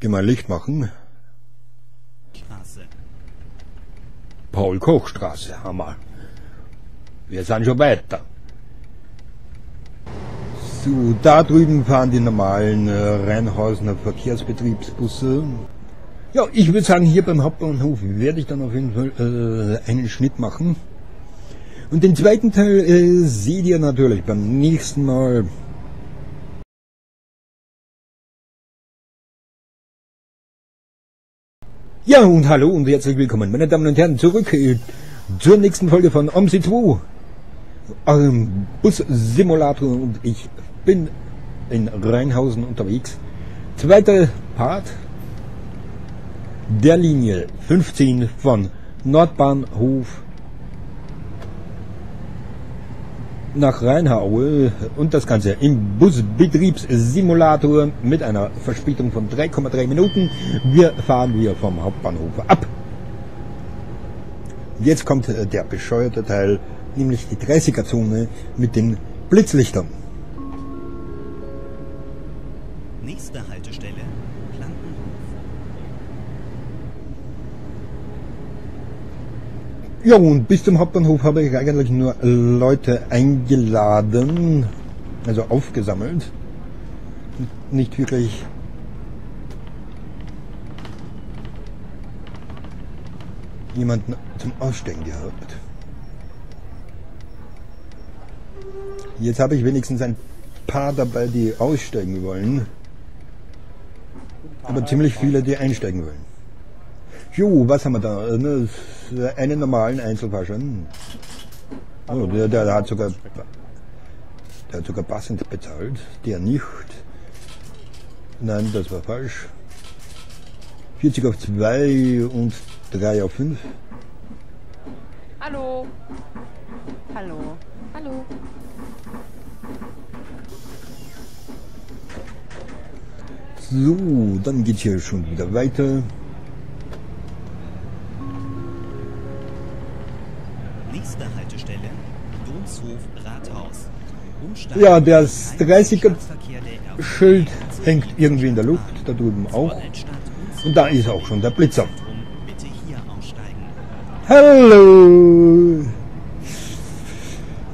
Geh mal Licht machen. Straße. Paul-Koch-Straße, Hammer. Wir sind schon weiter. So, da drüben fahren die normalen äh, Rheinhausener Verkehrsbetriebsbusse. Ja, ich würde sagen, hier beim Hauptbahnhof werde ich dann auf jeden Fall äh, einen Schnitt machen. Und den zweiten Teil äh, seht ihr natürlich beim nächsten Mal. Ja, und hallo und herzlich willkommen, meine Damen und Herren, zurück äh, zur nächsten Folge von OMSI 2, eurem Bus-Simulator und ich bin in Rheinhausen unterwegs. Zweiter Part der Linie 15 von Nordbahnhof nach Rheinhaue und das Ganze im Busbetriebssimulator mit einer Verspätung von 3,3 Minuten. Wir fahren wieder vom Hauptbahnhof ab. Jetzt kommt äh, der bescheuerte Teil, nämlich die 30er-Zone mit den Blitzlichtern. Nächste Haltestelle Plankenhof. Ja, und bis zum Hauptbahnhof habe ich eigentlich nur Leute eingeladen, also aufgesammelt. Nicht wirklich jemanden zum Aussteigen gehabt. Jetzt habe ich wenigstens ein paar dabei, die aussteigen wollen. Aber ziemlich viele, die einsteigen wollen. Jo, was haben wir da? Äh, ne, Einen normalen Einzelfahrschein. Oh, der, der hat sogar der hat sogar passend bezahlt. Der nicht. Nein, das war falsch. 40 auf 2 und 3 auf 5. Hallo. Hallo. Hallo. So, dann geht's hier schon wieder weiter. Ja, das in den 30er Straßenverkehr der RB Schild hängt irgendwie in der Luft, da drüben auch. Und da ist auch schon der Blitzer. Hallo!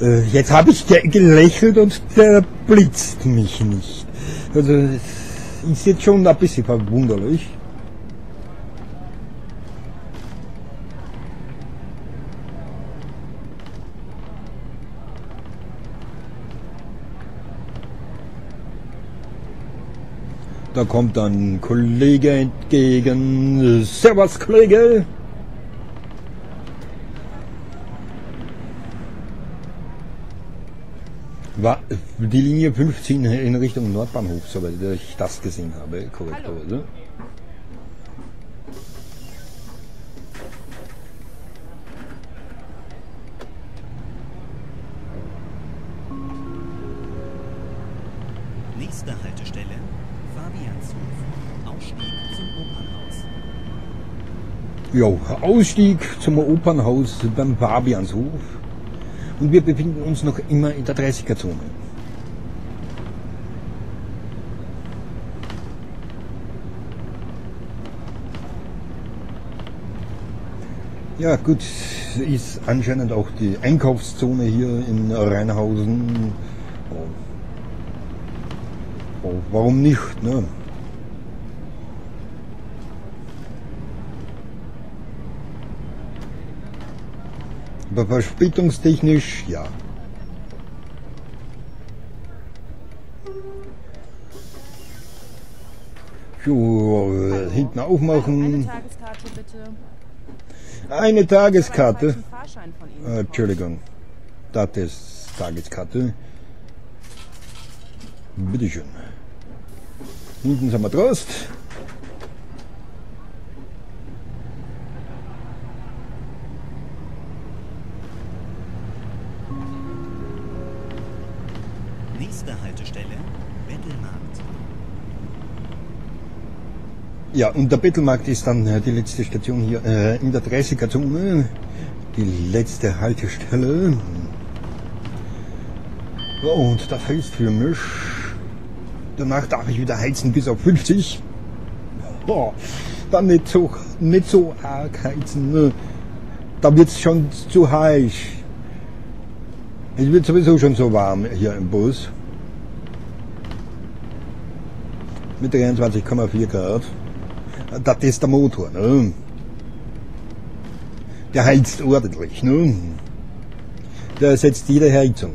Äh, jetzt habe ich ge gelächelt und der blitzt mich nicht. Also, ist jetzt schon ein bisschen verwunderlich. Da kommt dann ein Kollege entgegen. Servus, Kollege! War die Linie 15 in Richtung Nordbahnhof, soweit ich das gesehen habe, korrekterweise. Jo, Ausstieg zum Opernhaus beim Fabianshof. Und wir befinden uns noch immer in der 30er-Zone. Ja gut, ist anscheinend auch die Einkaufszone hier in Rheinhausen. Oh. Oh, warum nicht, ne? Aber verspätungstechnisch, ja. So, äh, hinten Eine aufmachen. Tageskarte bitte. Eine Tageskarte. Äh, Entschuldigung. Das ist Tageskarte. Bitteschön. Hinten sind wir Trost. Ja, und der Bettelmarkt ist dann äh, die letzte Station hier äh, in der 30er-Zone. Die letzte Haltestelle. Und das heißt für mich, danach darf ich wieder heizen bis auf 50. Boah, dann nicht so, nicht so arg heizen. Ne? Da wird's schon zu heiß. Es wird sowieso schon so warm hier im Bus. Mit 23,4 Grad. Das ist der Motor, ne? Der heizt ordentlich, ne? Der ersetzt jede Heizung.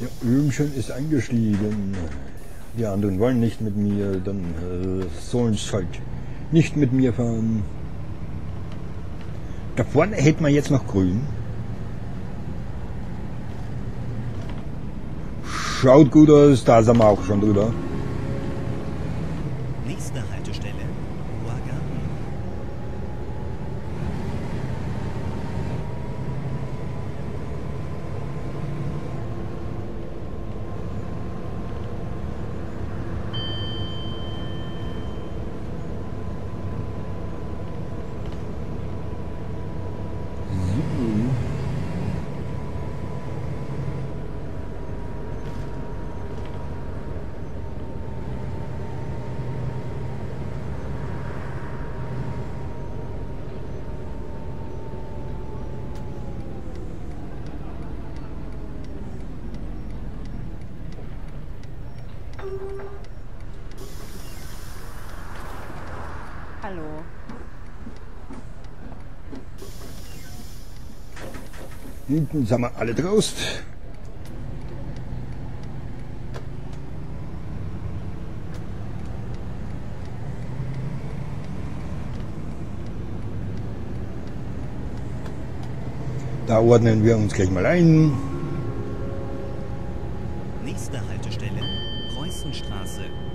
Ja, Öhmchen ist eingestiegen. Die anderen wollen nicht mit mir, dann äh, sollen sie halt nicht mit mir fahren. Da vorne hätten wir jetzt noch grün. Schaut gut aus, da sind wir auch schon drüber. Nächste Haltestelle, Ouagadougou. Hallo. Hinten sind wir alle draußen. Da ordnen wir uns gleich mal ein. Nächste Haltestelle, Preußenstraße.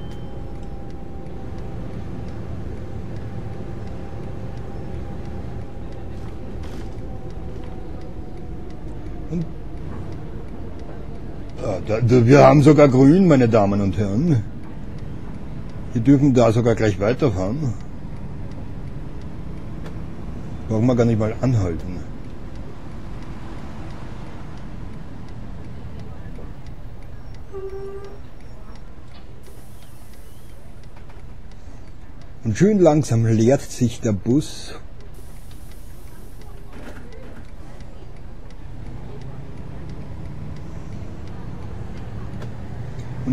Wir haben sogar grün, meine Damen und Herren. Wir dürfen da sogar gleich weiterfahren. Brauchen wir gar nicht mal anhalten. Und schön langsam leert sich der Bus.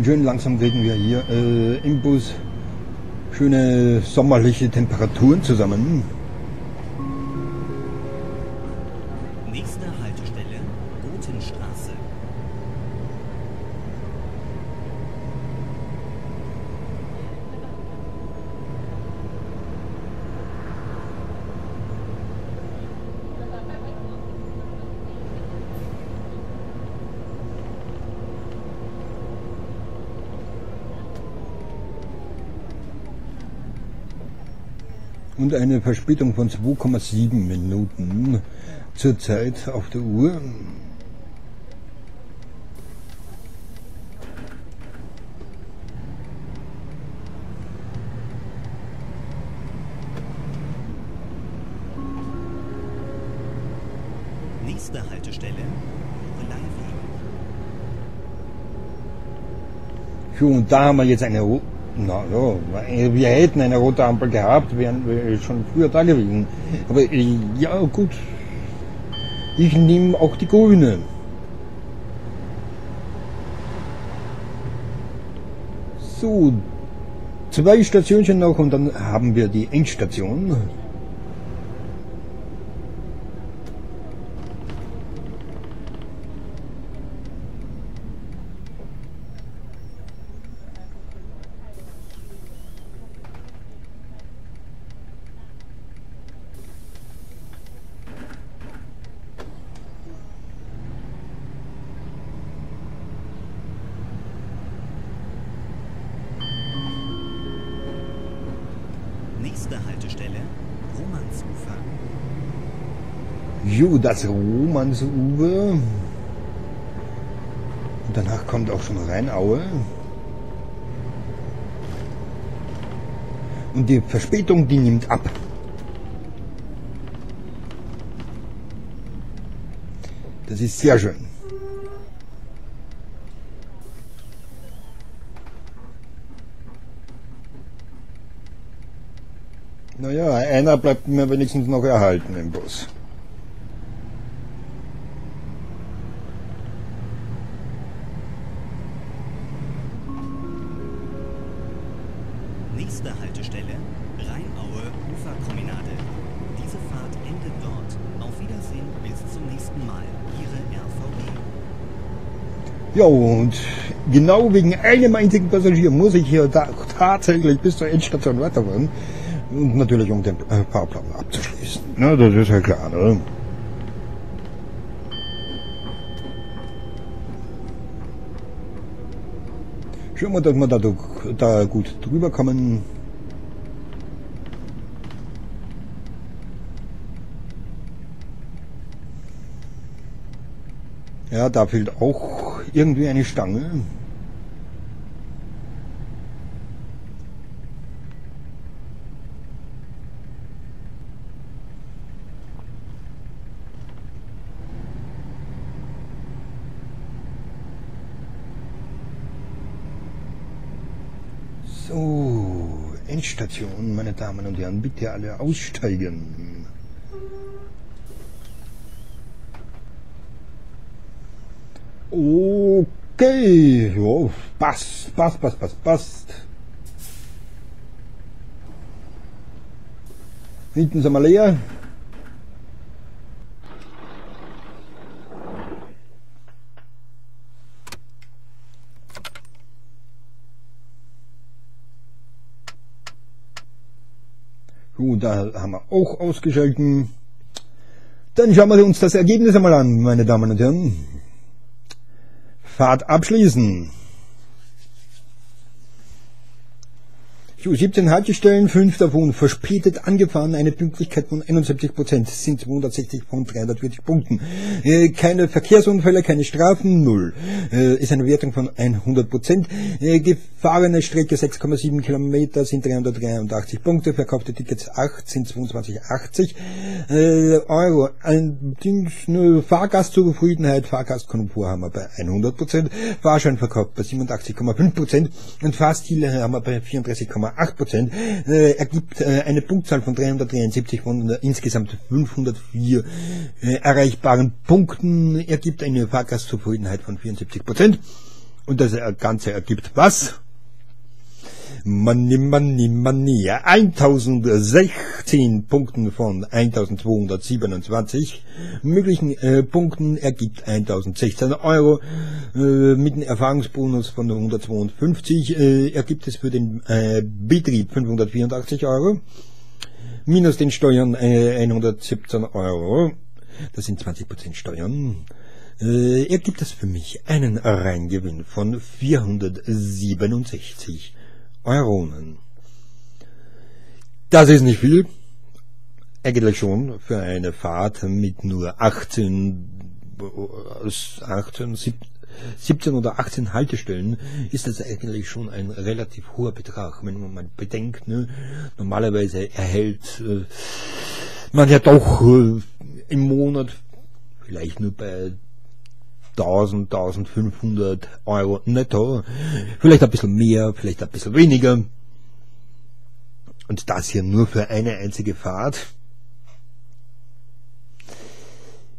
Schön langsam kriegen wir hier äh, im Bus schöne sommerliche Temperaturen zusammen. Nächste Haltestelle, Gotenstraße. Und eine Verspätung von 2,7 Minuten zurzeit auf der Uhr. Nächste Haltestelle, Leihweg. So, und da haben wir jetzt eine na, ja, wir hätten eine rote Ampel gehabt, wären wir schon früher da gewesen. Aber ja, gut. Ich nehme auch die grüne. So, zwei Stationen noch und dann haben wir die Endstation. Nächste Haltestelle, Romansufer. Jo, das Romansuwe. Und danach kommt auch schon Rheinaue. Und die Verspätung, die nimmt ab. Das ist sehr schön. Naja, einer bleibt mir wenigstens noch erhalten im Bus. Nächste Haltestelle Rheinaue Uferpromenade. Diese Fahrt endet dort. Auf Wiedersehen bis zum nächsten Mal. Ihre RVB. Ja, und genau wegen einem einzigen Passagier muss ich hier tatsächlich bis zur Endstation weiterfahren. Und natürlich um den äh, Fahrplan abzuschließen. Na, das ist ja klar, ne? Schauen wir, dass wir da, da gut drüber kommen. Ja, da fehlt auch irgendwie eine Stange. So, Endstation, meine Damen und Herren, bitte alle aussteigen. Okay, ja, passt, passt, passt, passt, passt. Hinten sind wir leer. Da haben wir auch ausgeschalten. Dann schauen wir uns das Ergebnis einmal an, meine Damen und Herren. Fahrt abschließen. So, 17 Haltestellen, 5 davon verspätet angefahren, eine Pünktlichkeit von 71% sind 260 von 340 Punkten. Äh, keine Verkehrsunfälle, keine Strafen, null. Äh, ist eine Wertung von 100%. Äh, gefahrene Strecke 6,7 Kilometer sind 383 Punkte, verkaufte Tickets 8 sind 22,80 äh, Euro. Allerdings nur Fahrgastzufriedenheit, Fahrgastkomfort haben wir bei 100%, Fahrscheinverkauf bei 87,5% und Fahrstile haben wir bei 34,8%. Äh, ergibt äh, eine Punktzahl von 373 von äh, insgesamt 504 äh, erreichbaren Punkten, ergibt eine Fahrgastzufriedenheit von 74%. Und das Ganze ergibt was? Money, money, money. 1016 Punkten von 1227 möglichen äh, Punkten ergibt 1016 Euro. Äh, mit dem Erfahrungsbonus von 152 äh, ergibt es für den äh, Betrieb 584 Euro. Minus den Steuern äh, 117 Euro. Das sind 20% Steuern. Äh, ergibt es für mich einen Reingewinn von 467 Euronen. Das ist nicht viel. Eigentlich schon für eine Fahrt mit nur 18, äh, 18 sieb- 17 oder 18 Haltestellen ist das eigentlich schon ein relativ hoher Betrag, wenn man mal bedenkt. Ne? Normalerweise erhält äh, man ja doch äh, im Monat vielleicht nur bei 1000, 1500 Euro netto. Vielleicht ein bisschen mehr, vielleicht ein bisschen weniger. Und das hier nur für eine einzige Fahrt.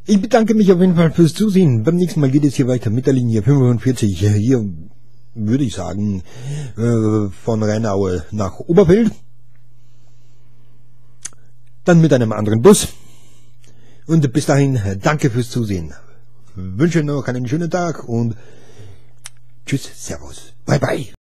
Ich bedanke mich auf jeden Fall fürs Zusehen. Beim nächsten Mal geht es hier weiter mit der Linie 45. Hier würde ich sagen, äh, von Rheinaue nach Oberfeld. Dann mit einem anderen Bus. Und bis dahin, danke fürs Zusehen. Wünsche noch einen schönen Tag und tschüss, servus, bye bye.